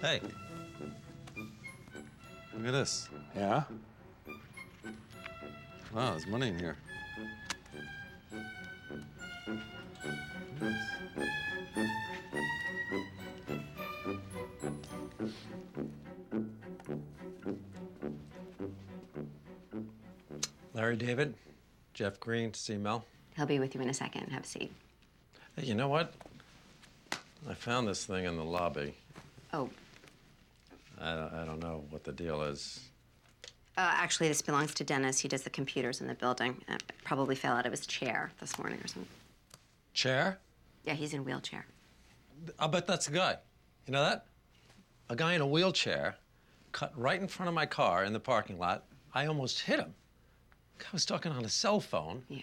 Hey. Look at this. Yeah? Wow, there's money in here. Larry David, Jeff Greene, see Mel. He'll be with you in a second. Have a seat. Hey, you know what? I found this thing in the lobby. Oh, I don't, I don't know what the deal is. uh, actually, this belongs to Dennis. He does the computers in the building. Uh, probably fell out of his chair this morning or something. Chair? Yeah, he's in a wheelchair. I'll bet that's the guy. You know that? A guy in a wheelchair cut right in front of my car in the parking lot. I almost hit him. I was talking on a cell phone. Yeah.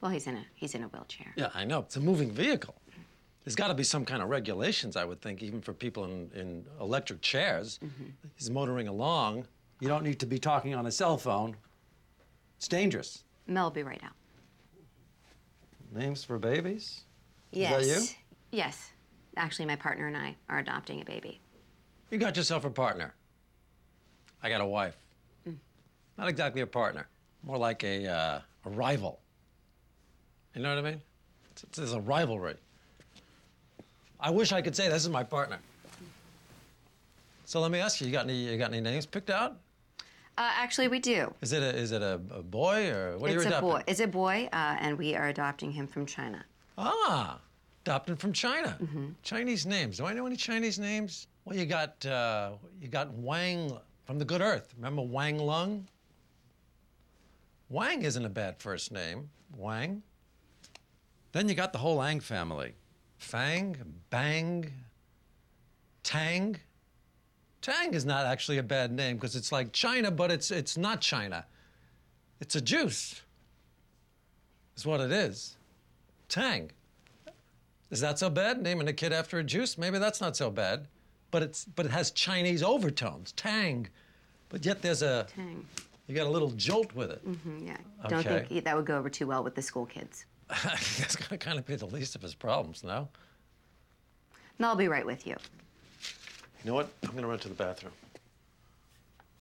Well, he's in a he's in a wheelchair. Yeah, I know. It's a moving vehicle. There's got to be some kind of regulations, I would think, even for people in, in electric chairs. He's motoring along. You don't need to be talking on a cell phone. It's dangerous. Mel will be right out. Names for babies? Yes. Is that you? Yes. Actually, my partner and I are adopting a baby. You got yourself a partner. I got a wife. Not exactly a partner, more like a, uh, a rival. You know what I mean? It's, it's, there's a rivalry. I wish I could say this is my partner. So let me ask you: You got any? You got any names picked out? Uh, actually, we do. Is it a, is it a, a boy or what are you it's a boy. It's a boy, uh, and we are adopting him from China. Ah, adopting from China. Chinese names. Do I know any Chinese names? Well, you got uh, you got Wang from the Good Earth. Remember Wang Lung? Wang isn't a bad first name. Wang. Then you got the whole Ang family. Fang, Bang, Tang. Tang is not actually a bad name because it's like China, but it's it's not China. It's a juice. Is what it is. Tang. Is that so bad? Naming a kid after a juice? Maybe that's not so bad. But it's but it has Chinese overtones. Tang. But yet there's a Dang. you got a little jolt with it. Mm, yeah. Don't think that would go over too well with the school kids. That's gonna kind of be the least of his problems, now. no? Mel will be right with you. You know what? I'm gonna run to the bathroom.